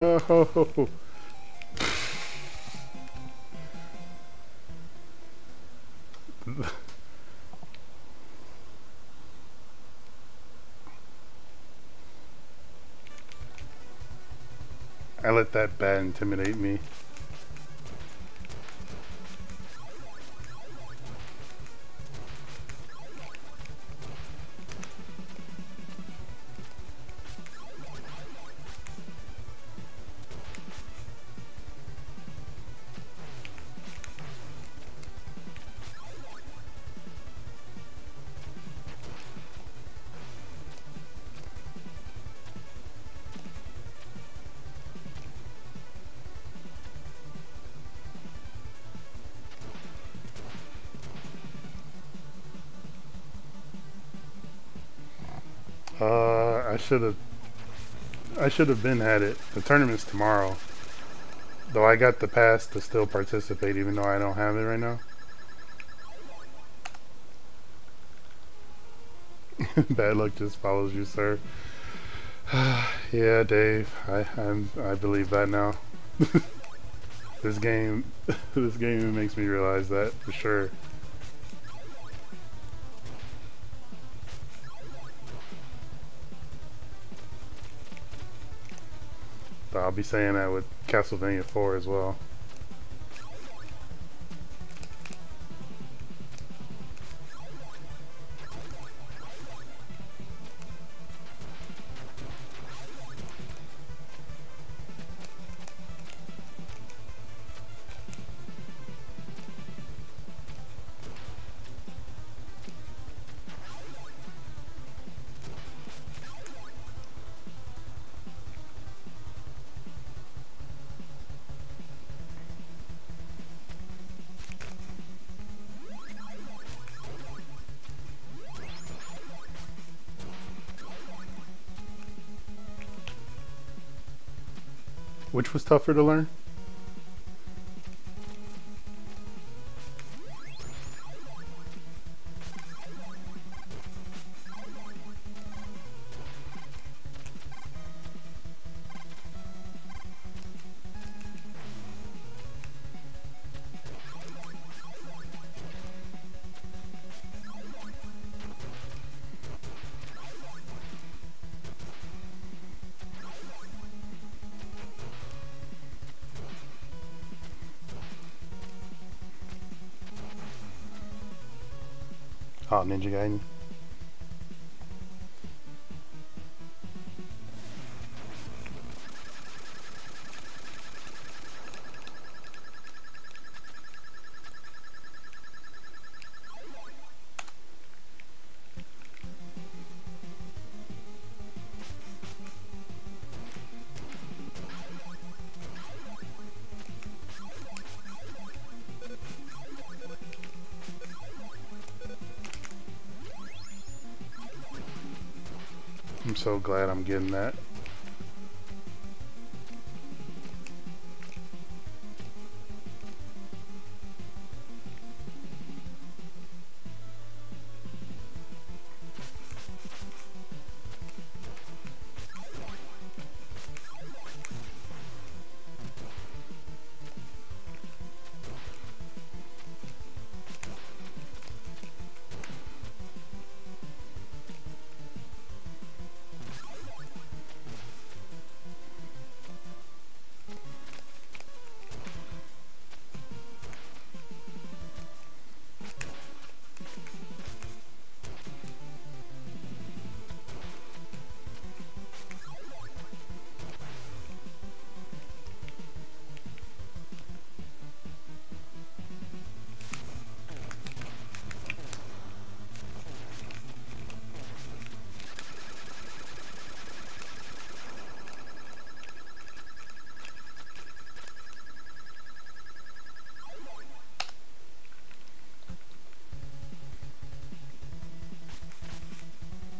I let that bat intimidate me. Should have. I should have been at it. The tournament's tomorrow. Though I got the pass to still participate, even though I don't have it right now. Bad luck just follows you, sir. yeah, Dave. I I'm, I believe that now. this game, this game makes me realize that for sure. I'll be saying that with Castlevania 4 as well. Which was tougher to learn? Oh, Ninja Gaiden. So glad I'm getting that.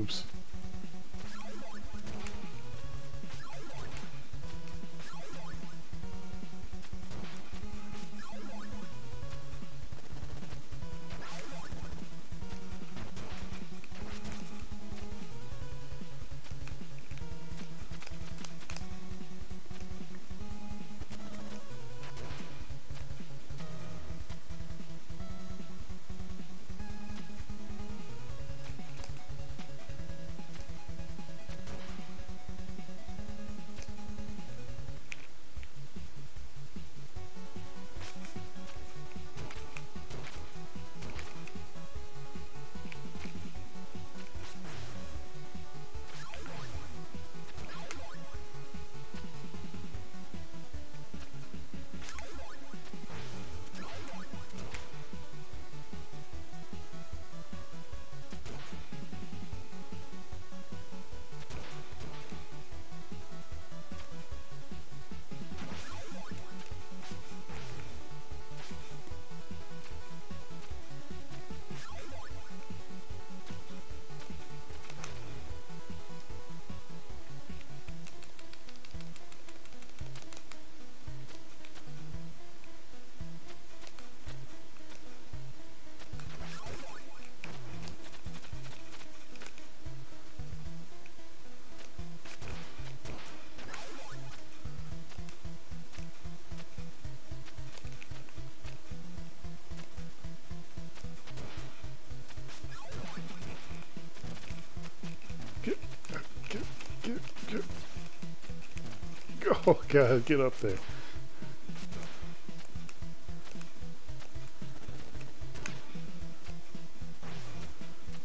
Oops. Oh god, get up there.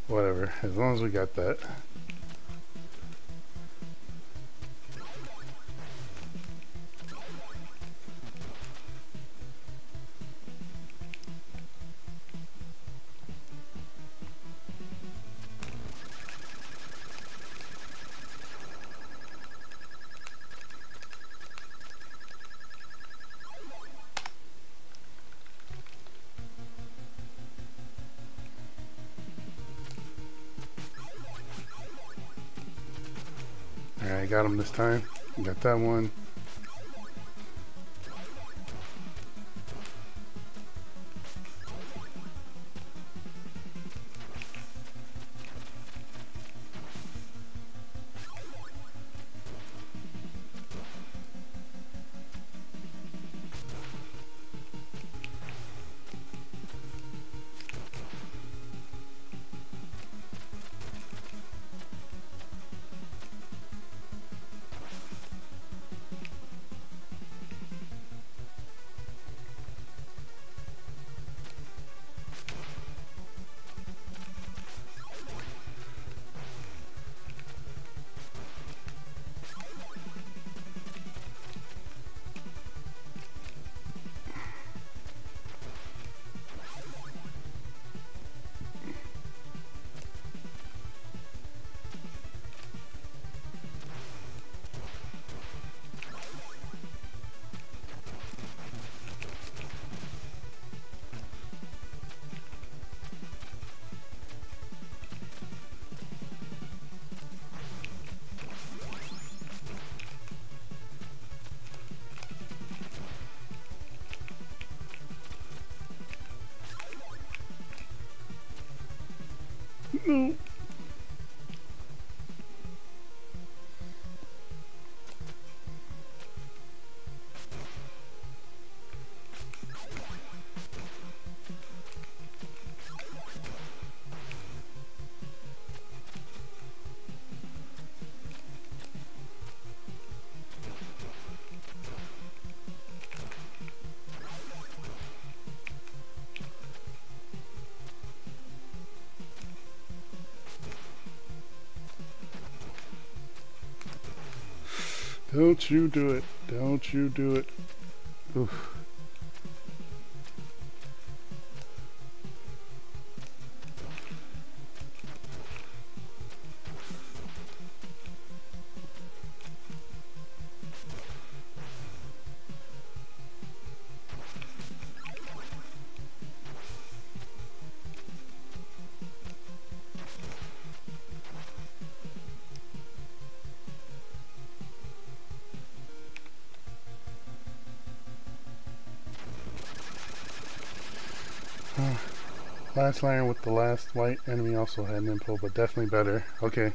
Whatever, as long as we got that. Alright, got him this time. Got that one. No. Don't you do it. Don't you do it. Oof. Last Lion with the last white enemy also had an impulse, but definitely better. Okay.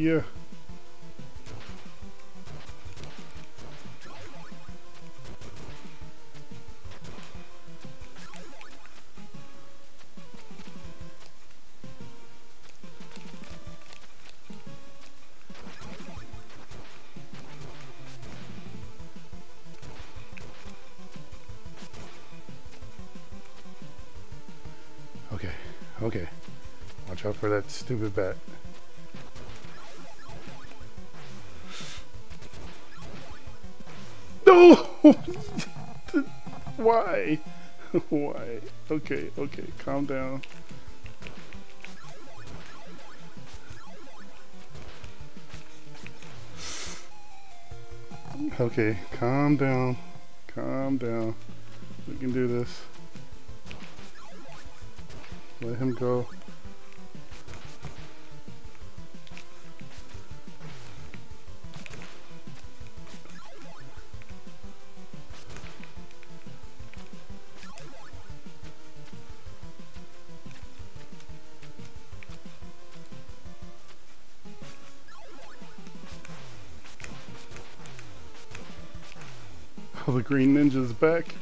Yeah. Okay, okay. Watch out for that stupid bat. Why? Why? Okay, okay, calm down. Okay, calm down. Calm down. We can do this. Let him go. Oh, the green ninja's back.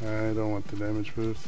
I don't want the damage boost.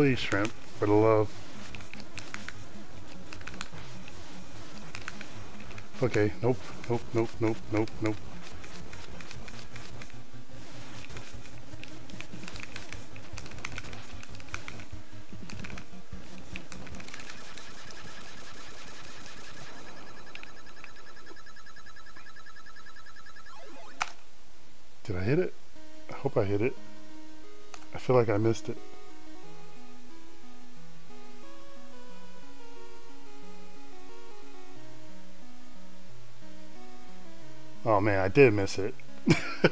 Please, shrimp, for the love. Okay, nope, nope, nope, nope, nope, nope. Did I hit it? I hope I hit it. I feel like I missed it. Oh man, I did miss it.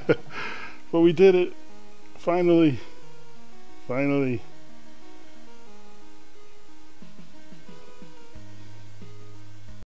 but we did it. Finally. Finally.